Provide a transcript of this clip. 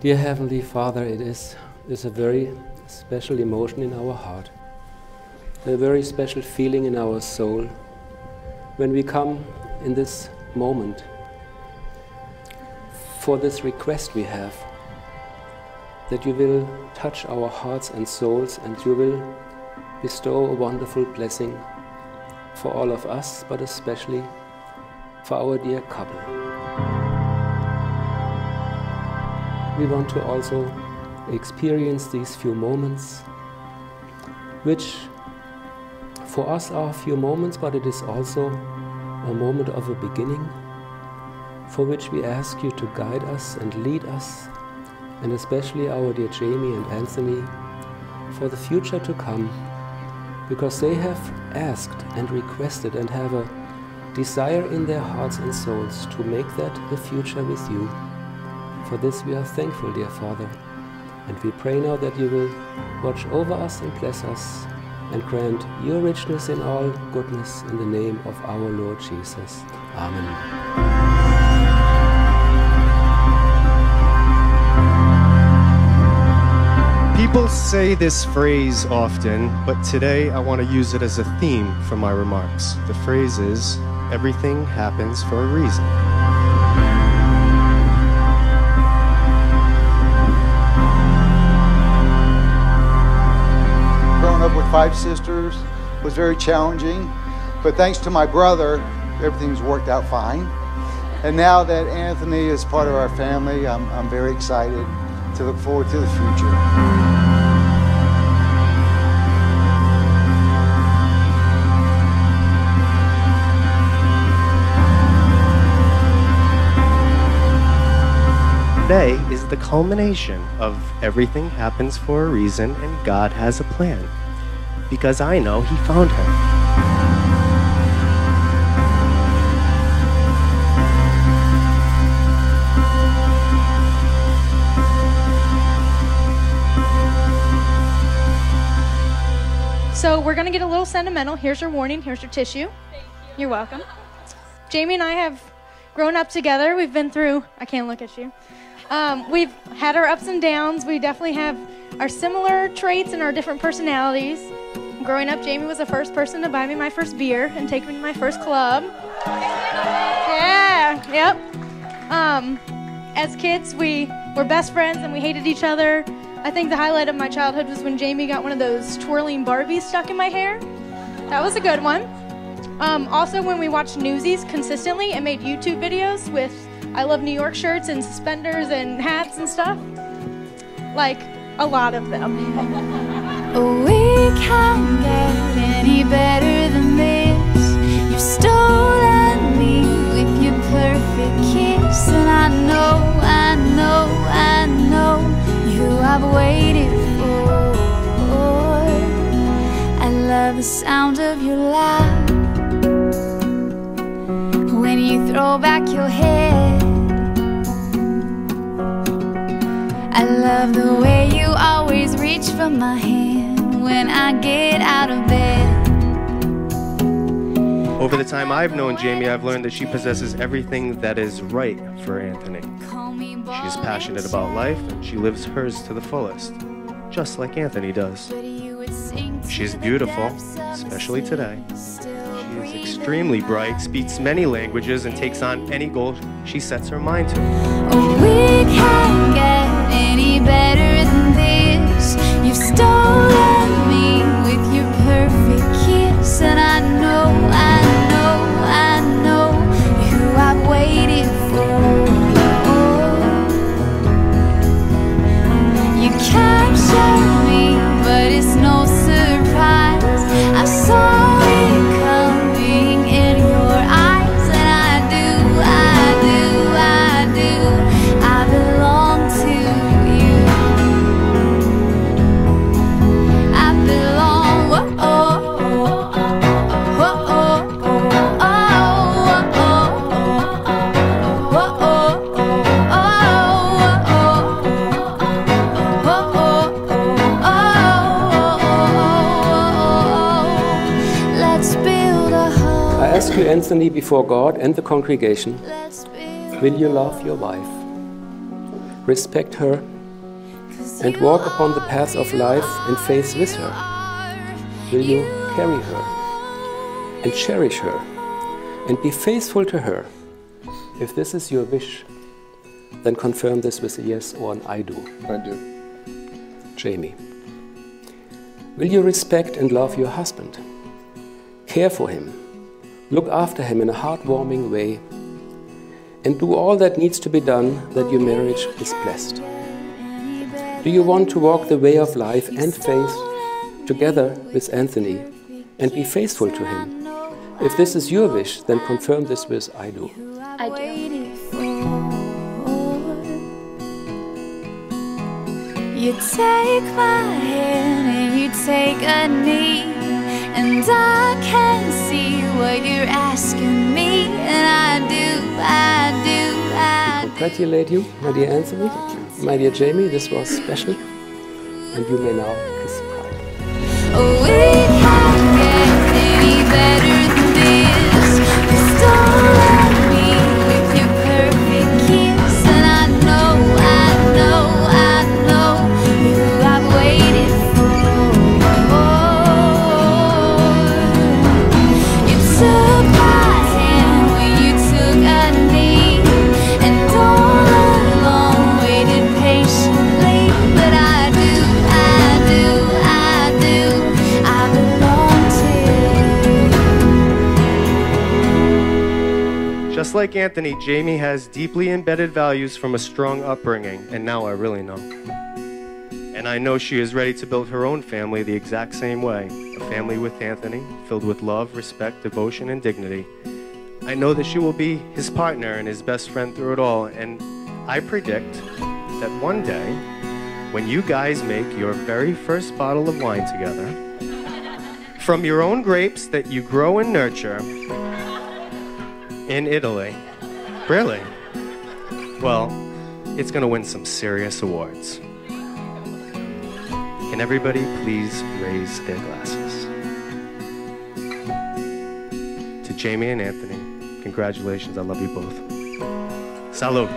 Dear Heavenly Father, it is, is a very special emotion in our heart, a very special feeling in our soul when we come in this moment for this request we have that you will touch our hearts and souls and you will bestow a wonderful blessing for all of us, but especially for our dear couple. We want to also experience these few moments, which for us are few moments, but it is also a moment of a beginning, for which we ask you to guide us and lead us, and especially our dear Jamie and Anthony, for the future to come, because they have asked and requested and have a desire in their hearts and souls to make that a future with you. For this we are thankful, dear Father, and we pray now that you will watch over us and bless us and grant your richness in all goodness in the name of our Lord Jesus. Amen. People say this phrase often, but today I want to use it as a theme for my remarks. The phrase is everything happens for a reason. Up with five sisters was very challenging, but thanks to my brother, everything's worked out fine. And now that Anthony is part of our family, I'm, I'm very excited to look forward to the future. Today is the culmination of everything happens for a reason and God has a plan. Because I know He found her. So we're gonna get a little sentimental. Here's your warning. Here's your tissue. You're welcome. Jamie and I have grown up together. We've been through. I can't look at you. Um, we've had our ups and downs. We definitely have our similar traits and our different personalities. Growing up, Jamie was the first person to buy me my first beer and take me to my first club. Yeah. Yep. Um, as kids, we were best friends and we hated each other. I think the highlight of my childhood was when Jamie got one of those twirling Barbies stuck in my hair. That was a good one. Um, also, when we watched Newsies consistently and made YouTube videos with I Love New York shirts and suspenders and hats and stuff. Like, a lot of them. Oh, we can't get any better than this. You've stolen me with your perfect kiss, and I know, I know, I know you I've waited for. I love the sound of your laugh when you throw back your head. I love the way you always reach for my hand when I get out of bed. Over the time I've known Jamie, I've learned that she possesses everything that is right for Anthony. Me She's passionate about life and she lives hers to the fullest, just like Anthony does. but you would sing to She's beautiful, especially today. She is extremely bright, speaks many languages, and takes on any goal she sets her mind to. Oh, we can't get any better than this. You've stolen and I Anthony, before God and the congregation, will you love your wife? respect her, and walk upon the path of life and faith with her? Will you carry her and cherish her and be faithful to her? If this is your wish, then confirm this with a yes or an I do. I do. Jamie. Will you respect and love your husband? Care for him, look after him in a heartwarming way, and do all that needs to be done that your marriage is blessed? Do you want to walk the way of life and faith together with Anthony and be faithful to him? If this is your wish, then confirm this with I do. I do. You take my hand and you take a knee, and I can see what you're asking me, and I do, I do, I do. Congratulate you, my dear Anthony, my dear Jamie, this was special, and you may now kiss the bride. Oh, we can't get any better like Anthony, Jamie has deeply embedded values from a strong upbringing, and now I really know. And I know she is ready to build her own family the exact same way a family with Anthony, filled with love, respect, devotion, and dignity. I know that she will be his partner and his best friend through it all, and I predict that one day, when you guys make your very first bottle of wine together, from your own grapes that you grow and nurture, in Italy. Really? Well, it's going to win some serious awards. Can everybody please raise their glasses? To Jamie and Anthony, congratulations. I love you both. Salud.